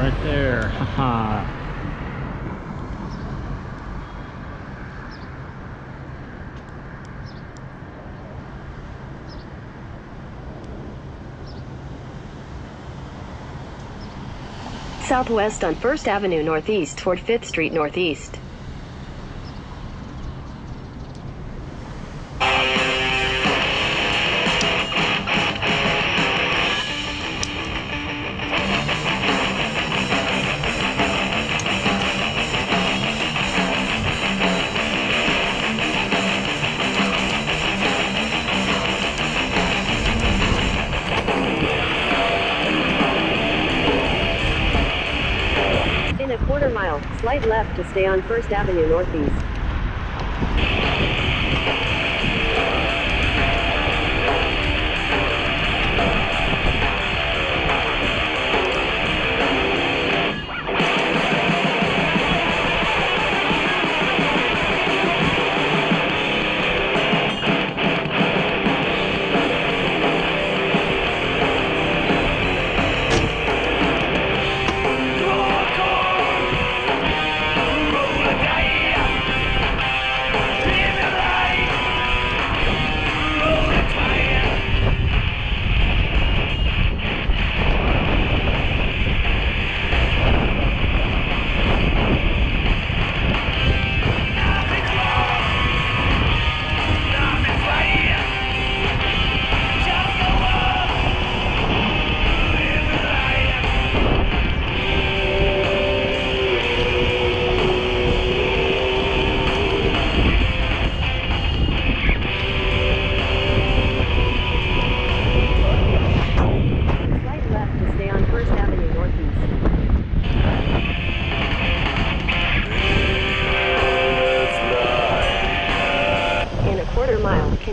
right there. Southwest on 1st Avenue Northeast toward 5th Street Northeast. Left to stay on 1st Avenue Northeast.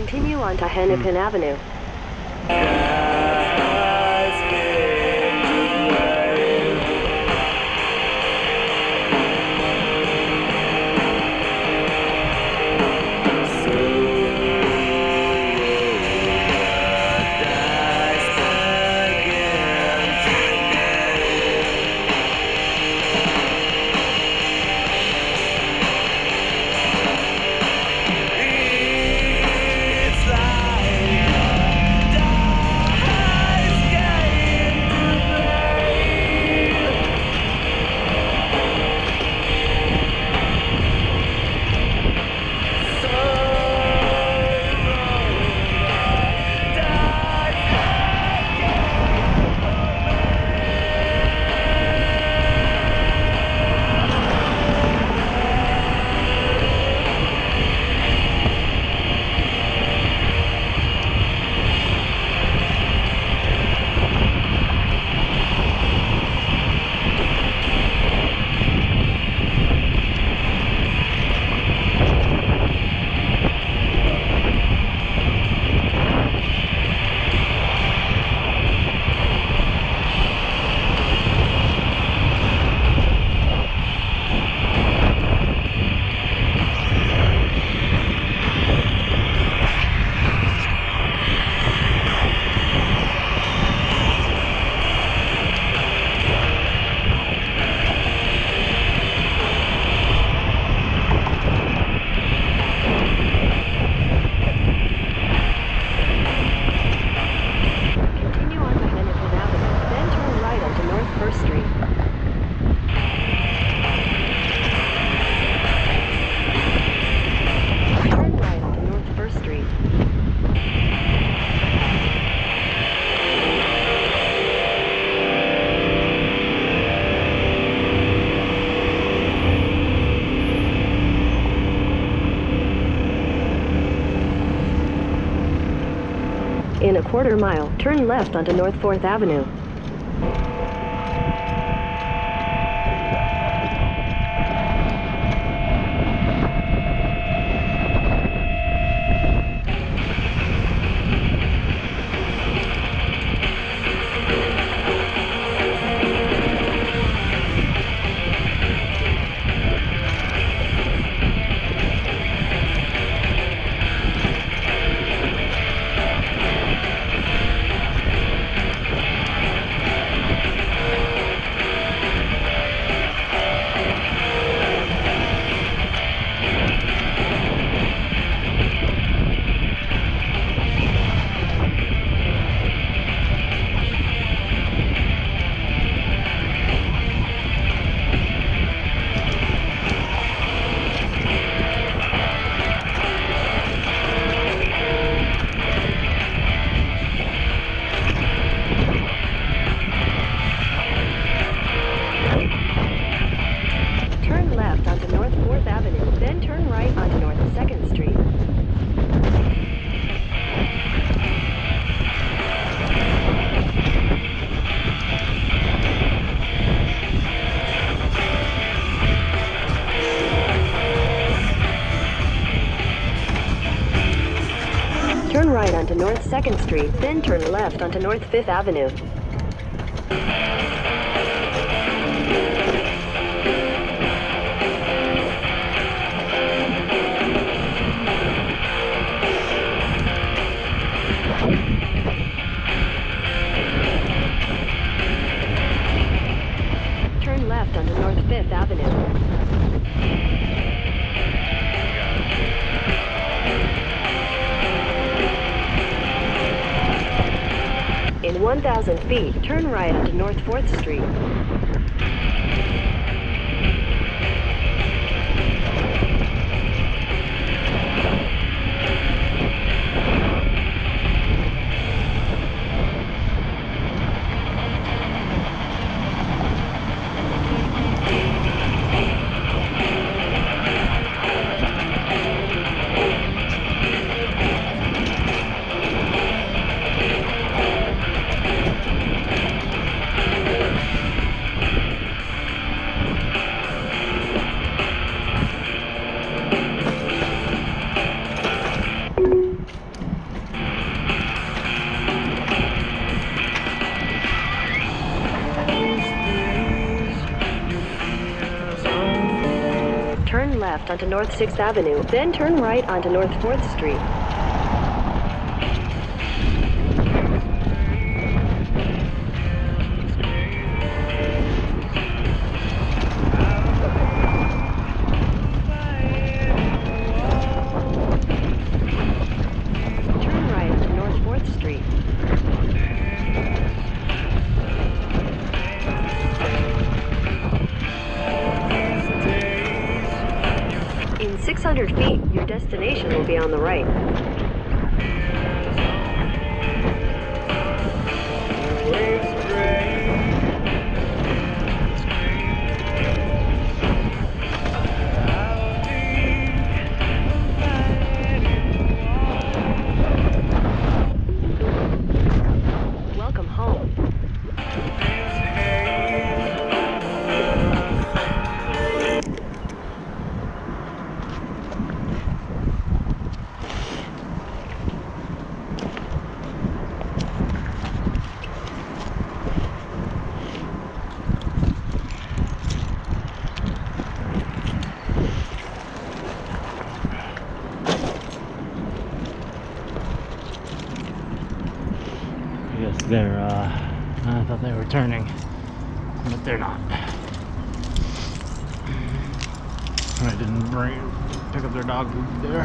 Continue on to Hennepin Avenue. Quarter mile, turn left onto North 4th Avenue. 2nd Street, then turn left onto North 5th Avenue. 1,000 feet, turn right onto North 4th Street. Left onto North 6th Avenue, then turn right onto North 4th Street. 600 feet, your destination will be on the right. Turning, but they're not. I didn't bring, pick up their dog there.